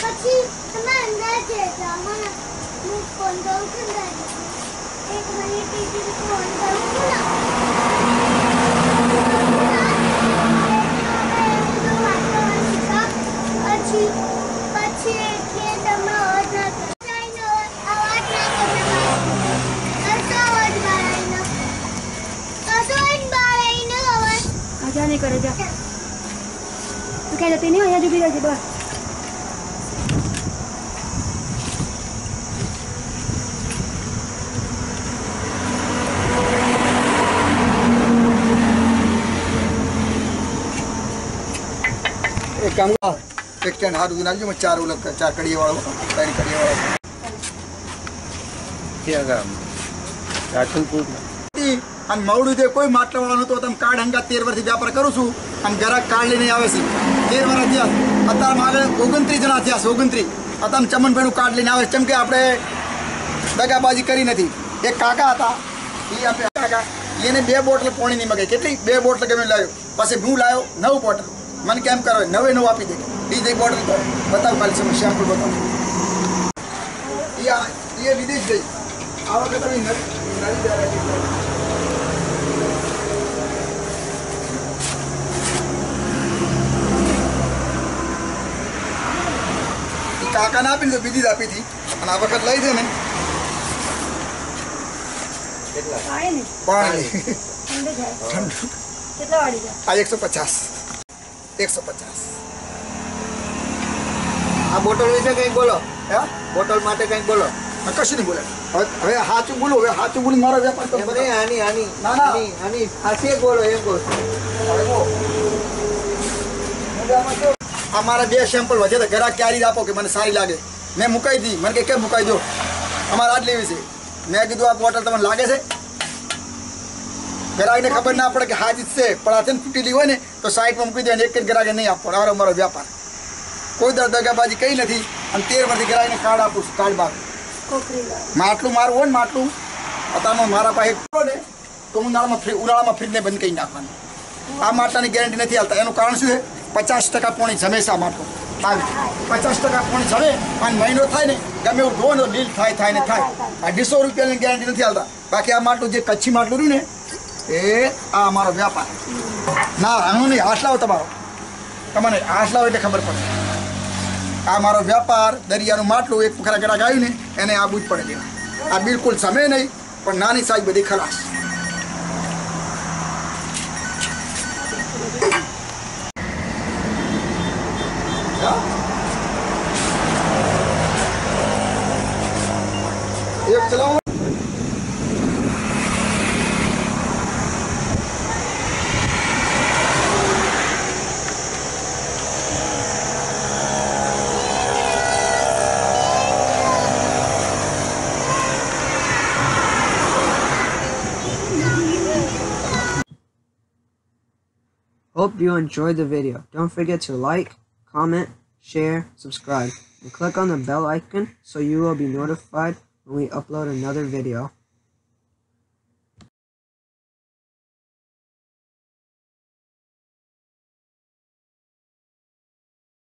પછી તમે અંદર જજો મને હું ફોન કરું છું એક મિનિટ બીજી ફોન કરું છું પછી કરો. જા તું ક્યાં જતી નહીં અહીંયા જુદી રહેજે, બસ. એક કામ કર એક કેન હારું દૂધ નાખજો ચાર ઓલા ચાર કડીએ વાળો ત્રણ કડીએ વાળો અને મવડું તે કોઈ માટલા વાળો નતો તમે કાર્ડ હંગા તેર વર્ષથી વ્યાપાર કરું છું અને ગ્રાહક કાર્ડ લઈને આવે છે તેર વર્ષ થયા અત્યારે મારે ઓગણત્રીસ જણા થયા છે ઓગણત્રીસ અત્યારે ચમનભાઈનું કાર્ડ લઈને આવે છે કેમ કે આપણે દગાબાજી કરી નથી એક કાકા હતા એ આપણે કાકા એને બે બોટલ પાણી નહીં મગાઈ કેટલી બે બોટલ ગમે લાવ્યો પછી હું લાવ્યો નવ બોટલ મને કેમ કરો નવે નવ આપી દે બીજી બોટલ બતાવ ખાલી સમય શેમ્પલ બતાવ એ આ એ વિદેશ ગઈ આ વખત અમે નવી નવી વેરાયટી ઈ કાકાને આપીને તો બીજી જ આપી હતી અને આ વખત લઈ છે ને પાણી નહીં પાણી ઠંડુ જાય કેટલા વાળી જાય આ એકસો પચાસ એકસો પચાસ આ બોટલ વિશે કંઈક બોલો હે બોટલ માટે કંઈક બોલો આ કશું નહીં બોલે હવે હવે સાચું બોલું હવે સાચું બોલું મારો વેપાર તો એમ નહીં આની આની ના, ના. આની આની ખાસિયત બોલો એમ કહું છું આ મારા બે સેમ્પલ વધે તો ઘરા ક્યારે આપો કે મને સારી લાગે મેં મુકાઈ દી મને કે કેમ મુકાઈ દો અમારે આજ લેવી છે મેં કીધું આ બોટલ તમને લાગે છે ગ્રાહકને ખબર ના પડે કે હાજી જ છે. પણ ને તૂટેલી હોય ને તો સાઈડમાં મૂકી દે અને એક જ ગ્રાહકે નહીં આપવાનો. આવો અમારો વ્યાપાર. કોઈ દર દગાબાજી કઈ નથી. અને તેર વર્ષથી ગ્રાહકને કાર્ડ આપું છું કાર્ડ બાપ માટલું મારું હોય ને માટલું અત્યારમાં મારા પાસે ખરો ને તો ઉનાળામાં ફ્રી ઉનાળામાં ફ્રીજને બંધ કરી નાખવાનું. આ માટલાની ગેરંટી નથી આવતા એનું કારણ શું છે? પચાસ ટકા પોણી જમે છે આ માટલું. પચાસ ટકા પોણી જમે અને મહિનો થાય ને ગમે એવું ધોવો ને લીલ થાય થાય ને થાય. અઢીસો રૂપિયાની ગેરંટી નથી આવતા બાકી આ માટલું જે કચ્છી માટલું રહ્યું ને એ આ અમારો વ્યાપાર ના આનું નહીં હાથ લાવો તમારો તમને હાથ લાવો એટલે ખબર પડે આ મારો વ્યાપાર દરિયાનું માટલું એક ખરા ગ્રાહક આવ્યું ને એને આબુ જ પડે લેવા આ બિલકુલ સમય નહીં પણ નાની સાઈઝ બધી ખલાસ એક ચલાવો Hope you enjoyed the video. Don't forget to like, comment, share, subscribe, and click on the bell icon so you will be notified when we upload another video.